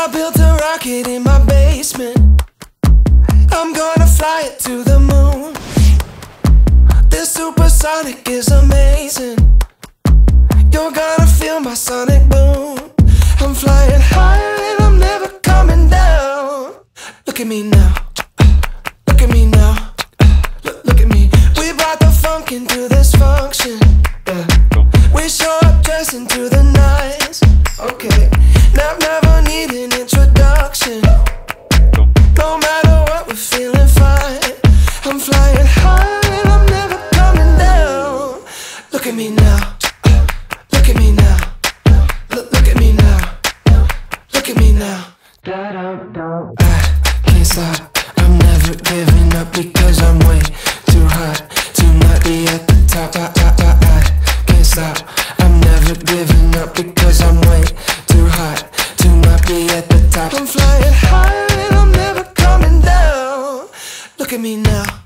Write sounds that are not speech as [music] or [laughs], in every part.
I built a rocket in my basement. I'm gonna fly it to the moon. This supersonic is amazing. You're gonna feel my sonic boom. I'm flying higher and I'm never coming down. Look at me now. Look at me now. Look, look at me. We brought the funk into this function. Yeah. We show up dressing to the nines. Okay. Be at the top. I'm flying higher and I'm never coming down. Look at me now.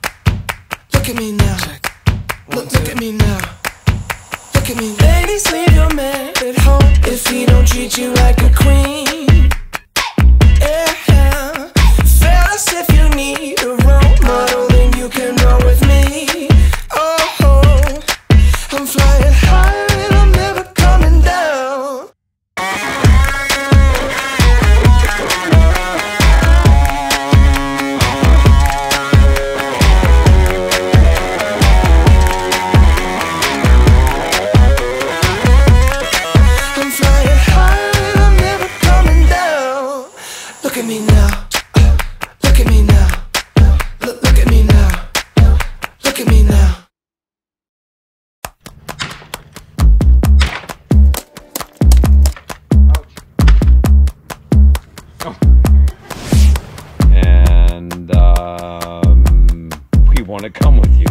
Want to come with you.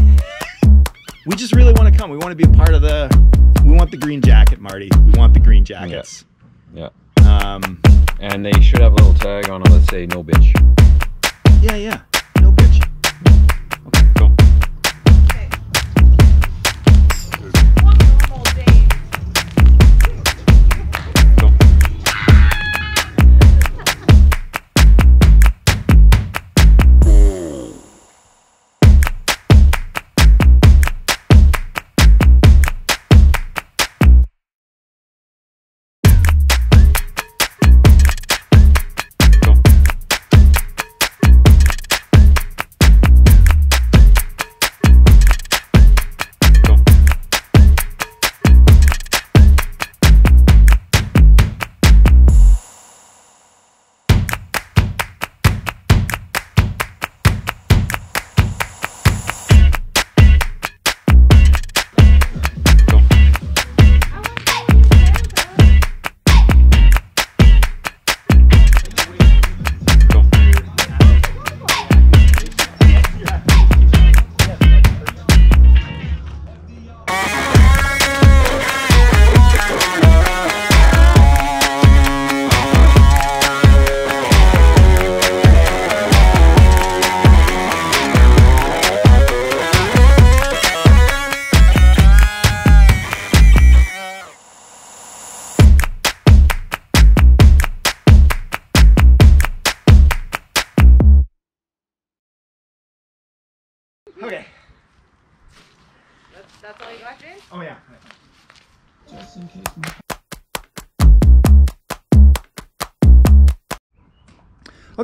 We just really want to come. We want to be a part of the. We want the green jacket, Marty. We want the green jackets. Yeah. Um, And they should have a little tag on them that say no bitch. yeah, yeah.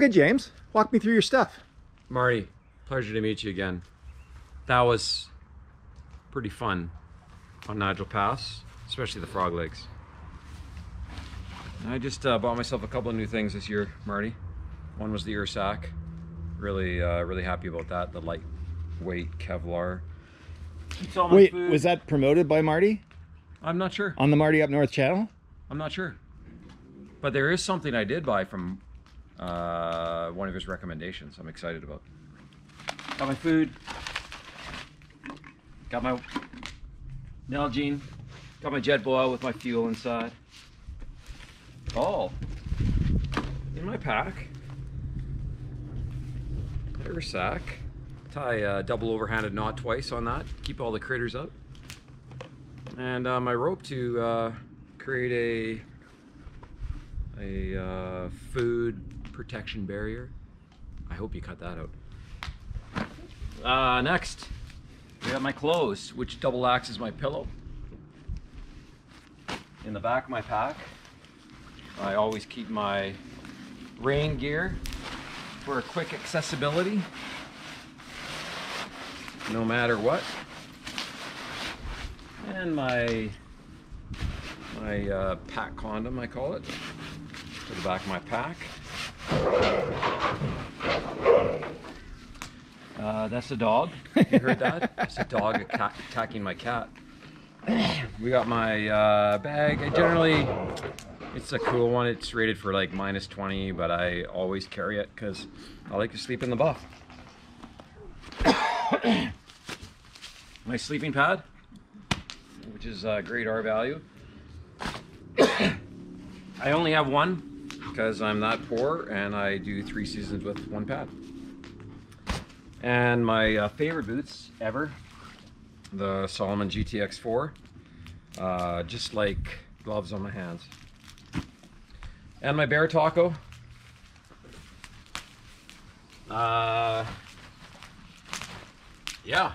Okay, James, walk me through your stuff. Marty, pleasure to meet you again. That was pretty fun on Nigel Pass, especially the frog legs. I just uh, bought myself a couple of new things this year, Marty. One was the Ursack. Really, uh, really happy about that. The lightweight Kevlar. Keeps all my Wait, food- was that promoted by Marty I'm not sure. on the Marty Up North channel? I'm not sure. But there is something I did buy from uh, one of his recommendations. I'm excited about. Got my food. Got my Nalgene. Got my JetBoil with my fuel inside. All in my pack. Ursack. Tie a double overhanded knot twice on that. Keep all the critters out. And uh, my rope to uh, create a a uh, food protection barrier. I hope you cut that out. Uh, next, we have my clothes, which double acts as my pillow. In the back of my pack, I always keep my rain gear for a quick accessibility, no matter what. And my my uh, pack condom, I call it, to the back of my pack. Uh, that's a dog. [laughs] You heard that? It's a dog attacking my cat. [clears throat] We got my uh, bag. I generally, it's a cool one. It's rated for like minus 20, but I always carry it because I like to sleep in the buff. [coughs] my sleeping pad, which is uh, great R value. [coughs] I only have one because I'm not poor and I do three seasons with one pad. And my uh, favorite boots ever, the Salomon GTX4, uh, just like gloves on my hands. And my bear taco. Uh, yeah,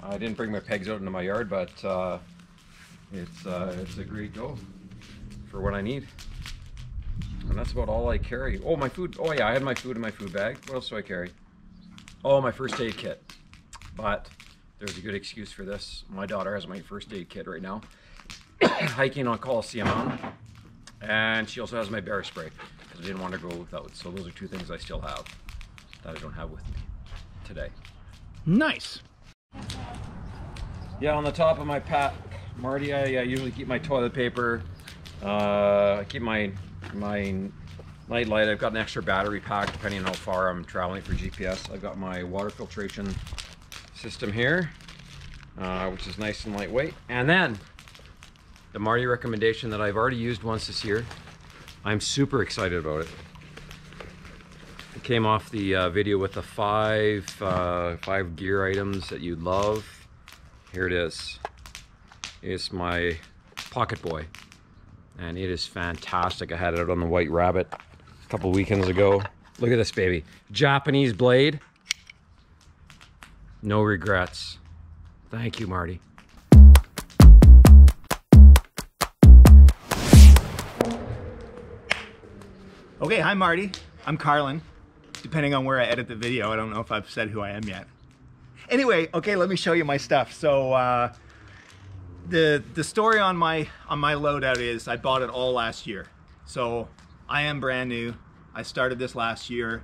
I didn't bring my pegs out into my yard, but uh, it's uh, it's a great go for what I need. And that's about all I carry. Oh, my food. Oh yeah, I had my food in my food bag. What else do I carry? Oh, my first aid kit. But there's a good excuse for this. My daughter has my first aid kit right now. [coughs] Hiking on Coliseum Mountain. And she also has my bear spray because I didn't want to go without. So those are two things I still have that I don't have with me today. Nice. Yeah, on the top of my pack, Marty, I, I usually keep my toilet paper. Uh, I keep my my night light. I've got an extra battery pack depending on how far I'm traveling for GPS. I've got my water filtration system here, uh, which is nice and lightweight. And then the Marty recommendation that I've already used once this year. I'm super excited about it. It came off the uh, video with the five uh, five gear items that you love. Here it is. It's my Pocket Boy. And it is fantastic. I had it on the White Rabbit a couple weekends ago. Look at this baby. Japanese blade. No regrets. Thank you, Marty. Okay, hi Marty. I'm Carlin. Depending on where I edit the video, I don't know if I've said who I am yet. Anyway, okay, let me show you my stuff. So uh, the the story on my on my loadout is I bought it all last year. So I am brand new. I started this last year.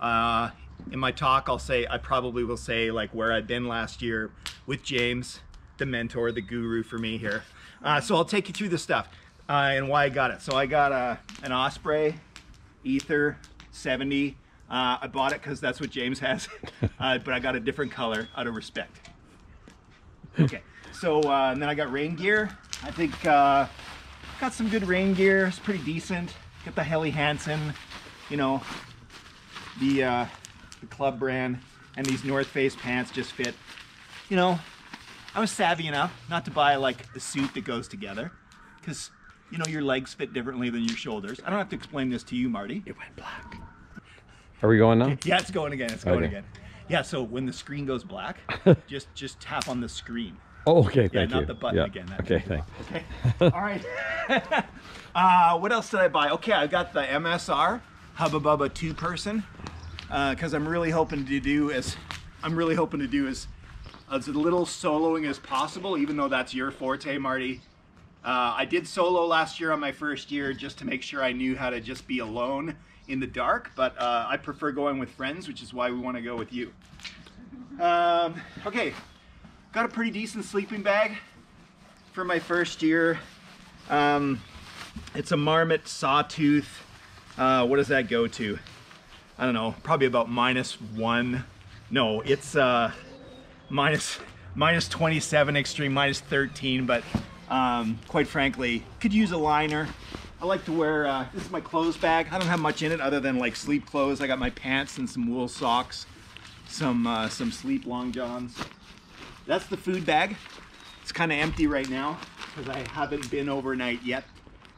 Uh, in my talk, I'll say I probably will say like where I've been last year with James, the mentor, the guru for me here. Uh, so I'll take you through the stuff uh, and why I got it. So I got a an Osprey Aether 70. Uh, I bought it because that's what James has, [laughs] uh, but I got a different color out of respect. Okay, so uh, and then I got rain gear. I think uh, got some good rain gear. It's pretty decent. Got the Helly Hansen, you know, the uh, the club brand, and these North Face pants just fit. You know, I was savvy enough not to buy like the suit that goes together, because you know your legs fit differently than your shoulders. I don't have to explain this to you, Marty. It went black. Are we going now? Yeah, it's going again. It's going Okay. again. Yeah, so when the screen goes black, [laughs] just just tap on the screen. Oh, okay. Yeah, Thank not you. the button Yeah. again. That Okay, thanks. Okay. [laughs] All right. [laughs] uh, what else did I buy? Okay, I got the MSR Hubba Bubba two person because I'm really hoping to do as I'm really hoping to do as as little soloing as possible, even though that's your forte, Marty. Uh, I did solo last year on my first year just to make sure I knew how to just be alone in the dark, but uh, I prefer going with friends, which is why we want to go with you. Um, okay, got a pretty decent sleeping bag for my first year. Um, it's a Marmot Sawtooth. Uh, what does that go to? I don't know, probably about minus one. No, it's uh, minus minus 27 extreme, minus 13, but um, quite frankly, could use a liner. I like to wear, uh, this is my clothes bag. I don't have much in it other than like sleep clothes. I got my pants and some wool socks, some, uh, some sleep long johns. That's the food bag. It's kind of empty right now because I haven't been overnight yet.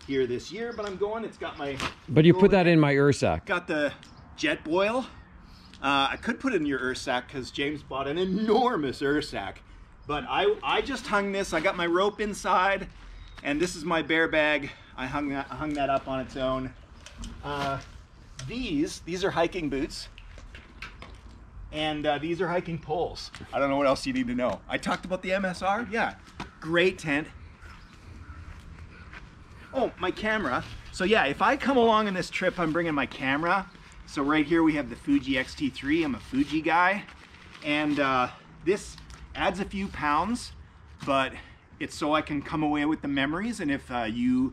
here this year, but I'm going. It's got my But you put that in my Ursack. got the jet boil. Uh, I could put it in your Ursack because James bought an enormous Ursack. But I, I just hung this. I got my rope inside, and this is my bear bag. I hung that, I hung that up on its own. Uh, these, these are hiking boots. And uh, these are hiking poles. I don't know what else you need to know. I talked about the MSR. Yeah, great tent. Oh, my camera. So yeah, if I come along on this trip, I'm bringing my camera. So right here we have the Fuji X-T3. I'm a Fuji guy. And uh, this adds a few pounds, but it's so I can come away with the memories. And if uh, you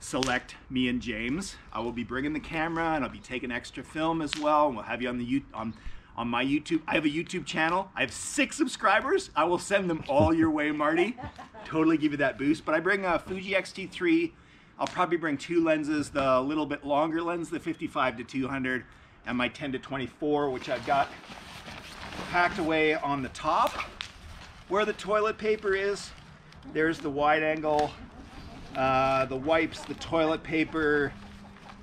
select me and James, I will be bringing the camera and I'll be taking extra film as well. And we'll have you on the on on my YouTube. I have a YouTube channel. I have six subscribers. I will send them all your way, Marty. totally give you that boost. But I bring a Fuji X-T3. I'll probably bring two lenses, the little bit longer lens, the 55 to 200, and my 10 to 24, which I've got packed away on the top. Where the toilet paper is, there's the wide angle, uh, the wipes, the toilet paper,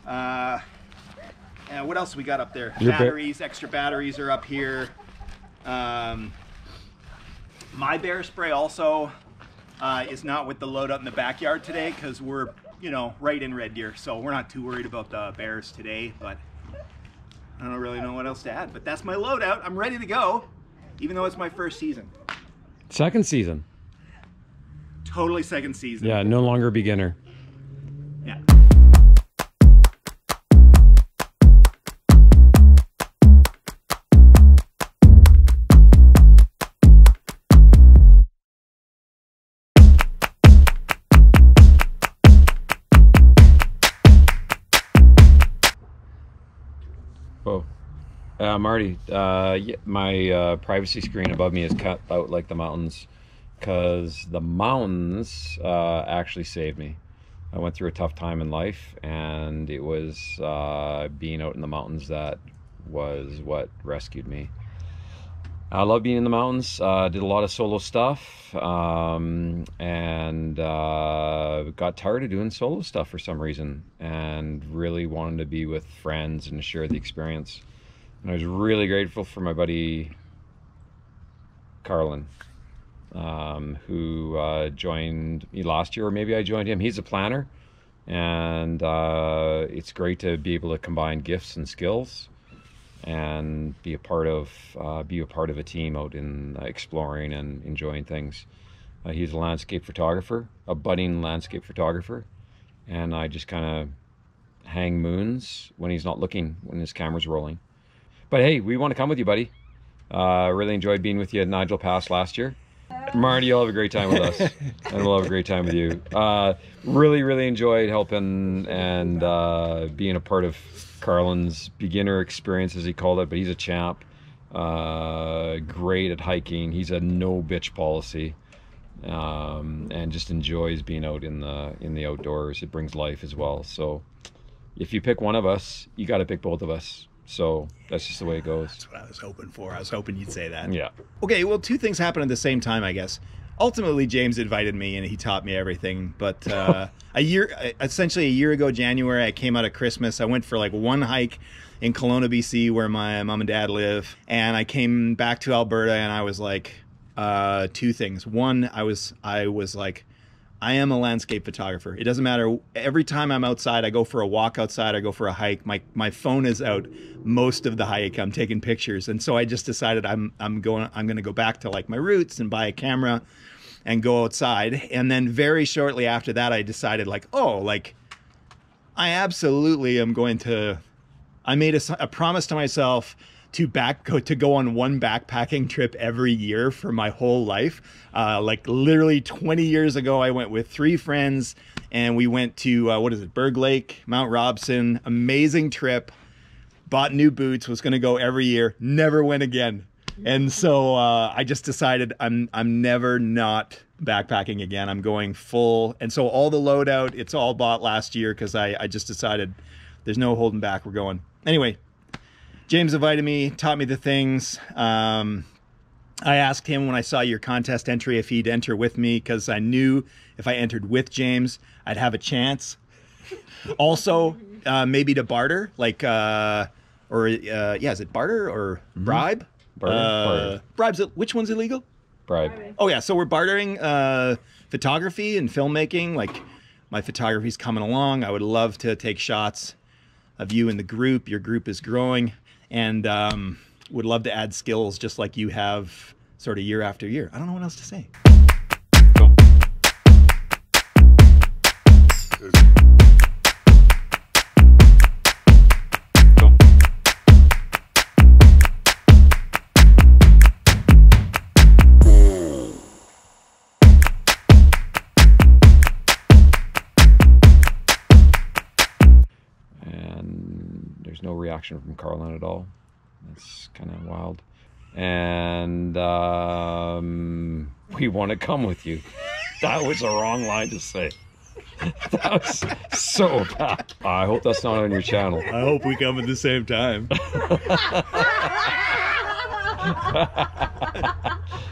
uh, and what else we got up there? Your ba- batteries, extra batteries are up here. Um, my bear spray also uh, is not with the load loadout in the backyard today because we're, you know, right in Red Deer, so we're not too worried about the bears today. But I don't really know what else to add. But that's my loadout. I'm ready to go, even though it's my first season. Second season. Totally second season. Yeah, no longer beginner. Uh, Marty, uh, my uh, privacy screen above me is cut out like the mountains because the mountains uh, actually saved me. I went through a tough time in life, and it was uh, being out in the mountains that was what rescued me. I love being in the mountains. Uh, did a lot of solo stuff, um, and got tired of doing solo stuff for some reason, and really wanted to be with friends and share the experience. And I was really grateful for my buddy Carlin, um, who uh, joined me last year, or maybe I joined him. He's a planner, and uh, it's great to be able to combine gifts and skills and be a part of uh, be a part of a team out in uh, exploring and enjoying things. Uh, he's a landscape photographer, a budding landscape photographer, and I just kind of hang moons when he's not looking, when his camera's rolling. But hey, we want to come with you, buddy. Uh, really enjoyed being with you at Nigel Pass last year. Marty, you'll have a great time with us, [laughs] and we'll have a great time with you. Uh, really, really enjoyed helping and uh, being a part of Carlin's beginner experience, as he called it. But he's a champ, uh, great at hiking. He's a no bitch policy, um, and just enjoys being out in the in the outdoors. It brings life as well. So, if you pick one of us, you got to pick both of us. So that's just the way it goes. That's what I was hoping for. I was hoping you'd say that. Yeah. Okay, well, two things happened at the same time, I guess. Ultimately, James invited me and he taught me everything. But uh, [laughs] a year, essentially a year ago, January, I came out of Christmas. I went for like one hike in Kelowna, BC, where my mom and dad live, and I came back to Alberta, and I was like, uh, two things. One, I was, I was like, I am a landscape photographer. It doesn't matter. Every time I'm outside, I go for a walk outside, I go for a hike. My my phone is out most of the hike. I'm taking pictures, and so I just decided I'm I'm going I'm going to go back to like my roots and buy a camera and go outside. And then very shortly after that, I decided like, oh, like I absolutely am going to. I made a, a promise to myself to back go to go on one backpacking trip every year for my whole life. Uh, like literally 20 years ago, I went with three friends and we went to uh, what is it, Berg Lake, Mount Robson. Amazing trip. Bought new boots. Was going to go every year. Never went again. And so uh, I just decided I'm I'm never not backpacking again. I'm going full. And so all the loadout, it's all bought last year because I I just decided there's no holding back. We're going anyway. James invited me, taught me the things. Um, I asked him when I saw your contest entry if he'd enter with me because I knew if I entered with James, I'd have a chance. Also, uh, maybe to barter, like, uh, or uh, yeah, is it barter or bribe? Barter, Uh, barter. Bribes. Which one's illegal? Bribe. Oh yeah, so we're bartering uh, photography and filmmaking. Like my photography's coming along. I would love to take shots of you in the group. Your group is growing, and um, would love to add skills just like you have, sort of year after year. I don't know what else to say. and there's no reaction from Carlin at all. That's kind of wild. And um, we want to come with you. That was a wrong line to say. [laughs] That was so bad. I hope that's not on your channel. I hope we come at the same time. [laughs]